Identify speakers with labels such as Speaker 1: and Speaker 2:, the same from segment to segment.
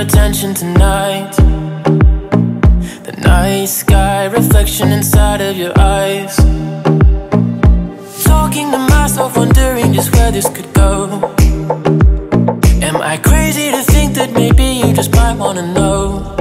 Speaker 1: attention tonight. The night sky reflection inside of your eyes. Talking to myself, wondering just where this could go. Am I crazy to think that maybe you just might wanna know?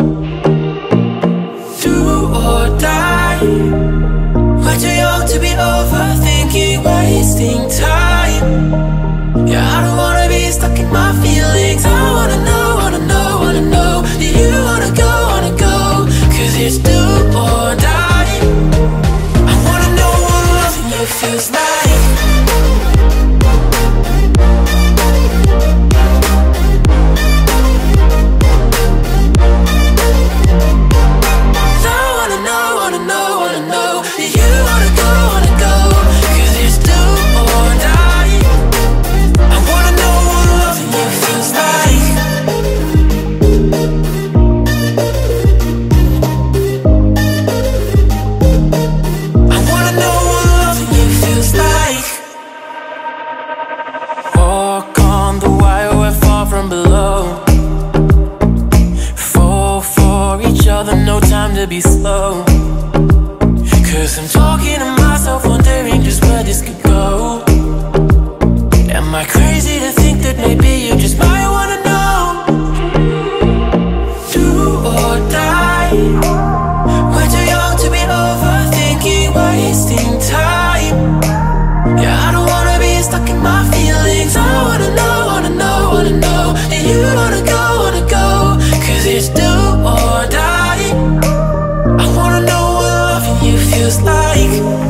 Speaker 1: no time to be slow. Cause I'm talking to myself, wondering just where this could go. Am I crazy to think that maybe you just might wanna know? Do or die? feels like